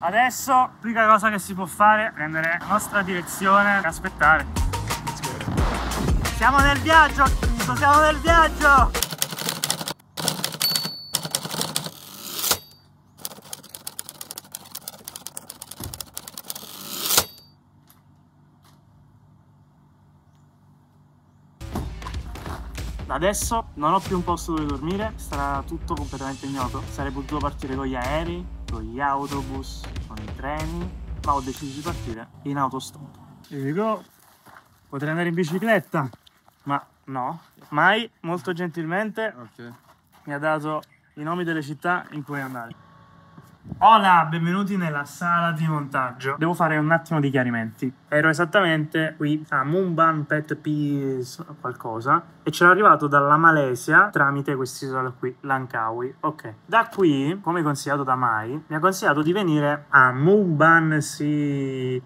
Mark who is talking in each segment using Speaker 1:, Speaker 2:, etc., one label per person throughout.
Speaker 1: Adesso l'unica cosa che si può fare è prendere la nostra direzione e aspettare. Siamo nel viaggio! Siamo nel viaggio! Adesso non ho più un posto dove dormire, sarà tutto completamente ignoto. Sarei potuto partire con gli aerei, con gli autobus, con i treni, ma ho deciso di partire in autostop. E dico, potrei andare in bicicletta, ma no. Mai, molto gentilmente,
Speaker 2: Okay.
Speaker 1: mi ha dato i nomi delle città in cui andare. Hola, benvenuti nella sala di montaggio. Devo fare un attimo di chiarimenti. Ero esattamente qui a Mumban Pet Peace qualcosa e c'ero arrivato dalla Malesia tramite quest'isola qui, Langkawi. Ok. Da qui, come consigliato da Mai, mi ha consigliato di venire a Mumban si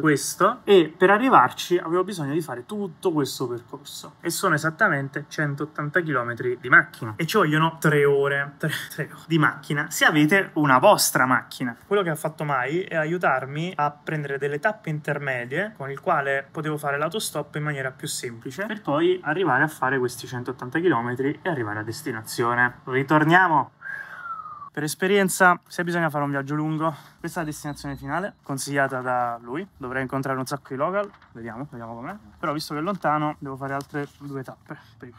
Speaker 1: questo e per arrivarci avevo bisogno di fare tutto questo percorso e sono esattamente 180 km di macchina e ci vogliono 3 ore, 3, ore di macchina se avete una vostra macchina. Quello che ha fatto Mai è aiutarmi a prendere delle tappe intermedie con il quale potevo fare l'autostop in maniera più semplice per poi arrivare a fare questi 180 km e arrivare a destinazione. Ritorniamo! Per esperienza, se bisogna fare un viaggio lungo, questa è la destinazione finale, consigliata da lui. Dovrei incontrare un sacco di local, vediamo, vediamo com'è. Però visto che è lontano, devo fare altre due tappe prima.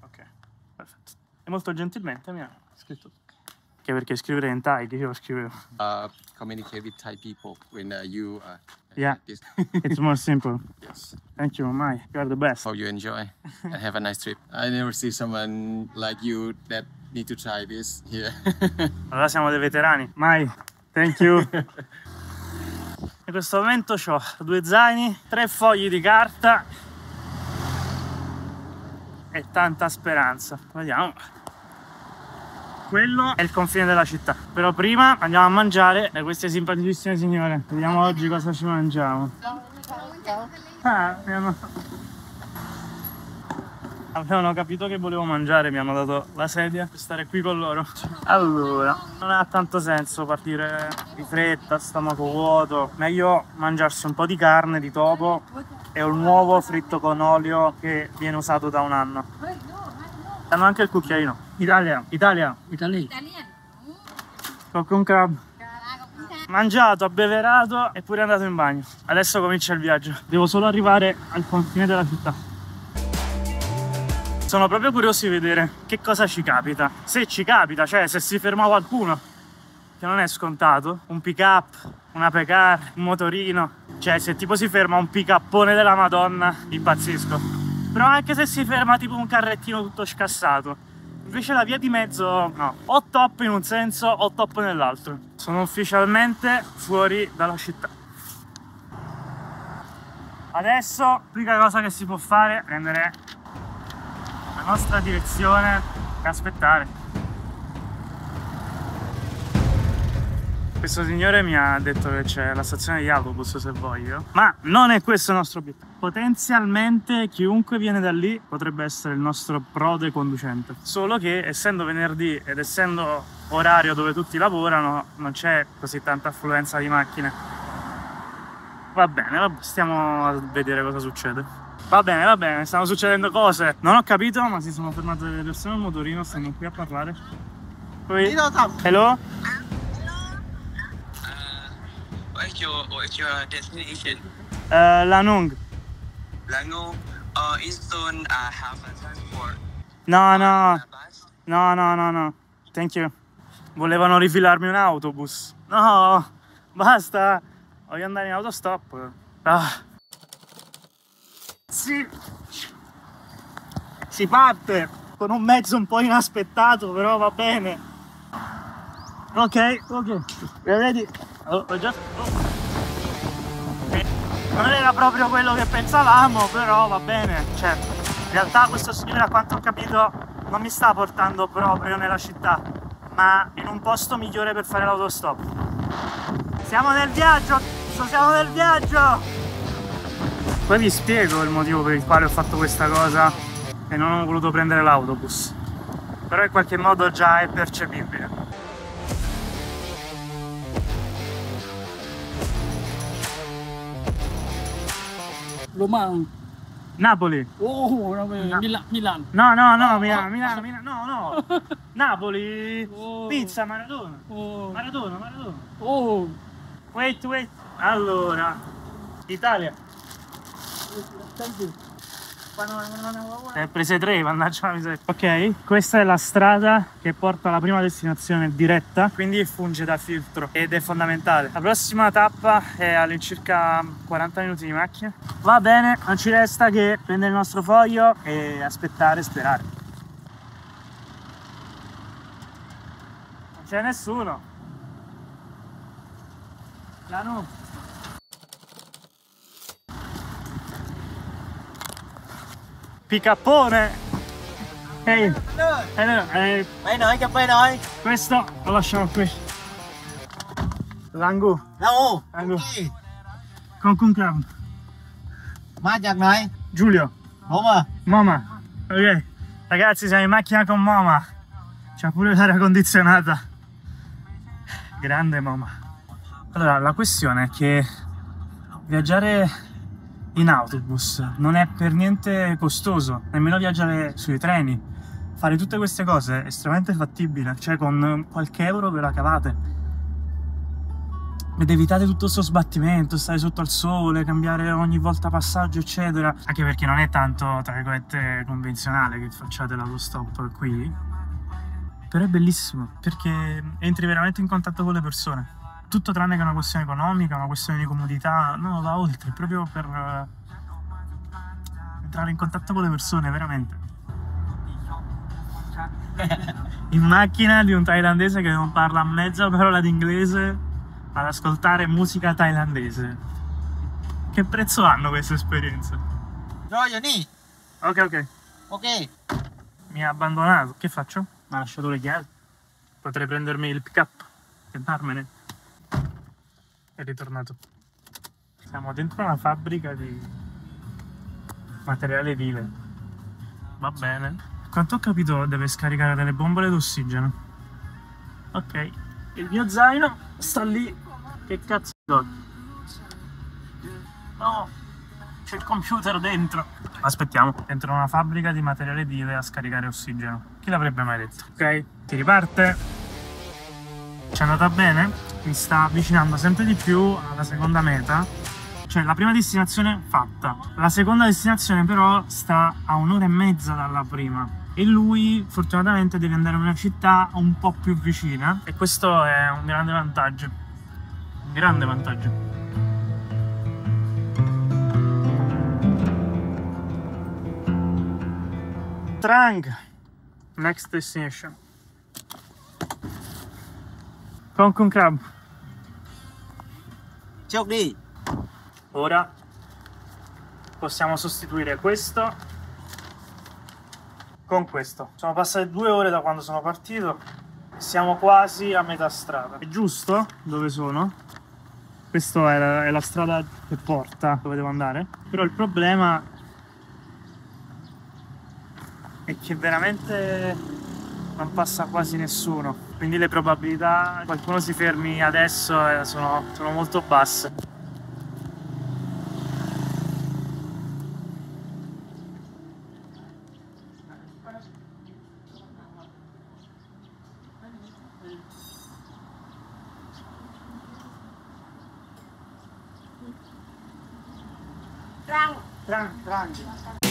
Speaker 1: Ok, perfetto. E molto gentilmente mi ha scritto che perché scrivere in Thai, che io lo scrivevo.
Speaker 2: Uh, communicate with Thai people when uh, you uh,
Speaker 1: Yeah.
Speaker 2: Yes.
Speaker 1: It's more simple.
Speaker 2: yes.
Speaker 1: Thank you, Mai. You are the best.
Speaker 2: Hope you enjoy and have a nice trip. I never see someone like you that need to try this here.
Speaker 1: Allora siamo dei veterani. Mai, thank you. In questo momento ho due zaini, tre fogli di carta e tanta speranza. Vediamo. Quello è il confine della città. Però prima andiamo a mangiare da queste simpaticissime signore. Vediamo oggi cosa ci mangiamo. Ah. Avevano capito che volevo mangiare, mi hanno dato la sedia per stare qui con loro. Allora, non ha tanto senso partire di fretta, stomaco vuoto. Meglio mangiarsi un po' di carne di topo e un uovo fritto con olio che viene usato da un anno. Hanno anche il cucchiaino. Italia, Italia, Italia.
Speaker 3: Italiano.
Speaker 1: Coccon crab. Mangiato, abbeverato e pure andato in bagno. Adesso comincia il viaggio. Devo solo arrivare al confine della città. Sono proprio curioso di vedere che cosa ci capita. Se ci capita, cioè se si ferma qualcuno, che non è scontato, un pick up, una pecar, un motorino. Cioè se tipo si ferma un pick upone della Madonna, impazzisco. Però anche se si ferma tipo un carrettino tutto scassato. Invece la via di mezzo no, o top in un senso o top nell'altro. Sono ufficialmente fuori dalla città. Adesso l'unica cosa che si può fare è prendere la nostra direzione e aspettare. Questo signore mi ha detto che c'è la stazione di autobus se voglio, ma non è questo il nostro obiettivo. Potenzialmente chiunque viene da lì potrebbe essere il nostro prode conducente. Solo che essendo venerdì ed essendo orario dove tutti lavorano, non c'è così tanta affluenza di macchine. Va bene, vabbè, stiamo a vedere cosa succede. Va bene, va bene, stanno succedendo cose. Non ho capito, ma si sono fermate delle persone al motorino, stanno qui a parlare. Poi... Hello?
Speaker 4: What's your what's your destination?
Speaker 1: Uh, Lanung.
Speaker 4: Lango. Uh, Easton uh, have a transport.
Speaker 1: No, no, no, no, no, no. Thank you. Volevano rifilarmi un autobus. No, basta. Voglio andare in autostop. Ah. Sì. Si parte con un mezzo un po' inaspettato, però va bene. Ok, ok. We're ready. Oh, ho già... oh. Non era proprio quello che pensavamo, però va bene. Cioè, in realtà questo signore, a quanto ho capito, non mi sta portando proprio nella città, ma in un posto migliore per fare l'autostop. Siamo nel viaggio! Siamo nel viaggio! Poi vi spiego il motivo per il quale ho fatto questa cosa e non ho voluto prendere l'autobus. Però in qualche modo già è percepibile.
Speaker 3: Roma.
Speaker 1: Napoli.
Speaker 3: Oh, Roma. Milan. Milan.
Speaker 1: No, no, no, Milano, Milano, Milano, no, no. Napoli.
Speaker 3: Oh.
Speaker 1: Pizza, Maradona.
Speaker 3: Oh.
Speaker 1: Maradona, Maradona.
Speaker 3: Oh.
Speaker 1: Wait, wait. Allora, Italia.
Speaker 3: Thank you.
Speaker 1: Ne ha prese tre, mannaggia la miseria. Ok, questa è la strada che porta alla prima destinazione diretta, quindi funge da filtro ed è fondamentale. La prossima tappa è all'incirca 40 minuti di macchina. Va bene, non ci resta che prendere il nostro foglio e aspettare e sperare. Non c'è nessuno. Lanu. Picappone! Ehi! Eh, no, eh,
Speaker 5: Mày nói cà phê thôi
Speaker 1: questo lo lasciamo qui. Langu, Langu.
Speaker 5: Gì?
Speaker 1: con Kun Club.
Speaker 5: Ma giặc này
Speaker 1: Giulio,
Speaker 5: à
Speaker 1: Mama. Ok, ragazzi, siamo in macchina con Mama. C'ha pure l'aria condizionata. Grande Mama. Allora, la questione è che viaggiare in autobus non è per niente costoso, nemmeno viaggiare sui treni. Fare tutte queste cose è estremamente fattibile, cioè con qualche euro ve la cavate. Ed evitate tutto questo sbattimento, stare sotto al sole, cambiare ogni volta passaggio, eccetera. Anche perché non è tanto, tra virgolette, convenzionale che facciate l'autostop qui. Però è bellissimo, perché entri veramente in contatto con le persone. Tutto tranne che una questione economica, una questione di comodità, no, va oltre, proprio per eh, entrare in contatto con le persone, veramente. In macchina di un thailandese che non parla mezza parola di inglese ad ascoltare musica thailandese. Che prezzo hanno queste esperienze?
Speaker 5: Giờ đi
Speaker 1: Ok, ok.
Speaker 5: Ok
Speaker 1: Mi ha abbandonato. Che faccio? Mi ha lasciato le chiavi. Potrei prendermi il pick up e andarmene. È ritornato. Siamo dentro una fabbrica di materiale edile. Va bene. Quanto ho capito deve scaricare delle bombole d'ossigeno. Ok. Il mio zaino sta lì. Che cazzo do? No! C'è il computer dentro. Aspettiamo. Dentro una fabbrica di materiale edile a scaricare ossigeno. Chi l'avrebbe mai detto? Ok, si riparte. Ci è andata bene. Mi sta avvicinando sempre di più alla seconda meta. Cioè, la prima destinazione fatta. La seconda destinazione, però, sta a un'ora e mezza dalla prima. E lui, fortunatamente, deve andare in una città un po' più vicina. E questo è un grande vantaggio. Un grande vantaggio. Trang. Next destination. Concon Crab.
Speaker 5: Đi
Speaker 1: Ora possiamo sostituire questo con questo. Sono passate due ore da quando sono partito. Siamo quasi a metà strada. È giusto? Dove sono? Questa è la, è la strada che porta dove devo andare. Però il problema è che veramente non passa quasi nessuno. Quindi le probabilità che qualcuno si fermi adesso eh, sono, sono molto basse.
Speaker 6: Răng
Speaker 1: Tran- tranqui.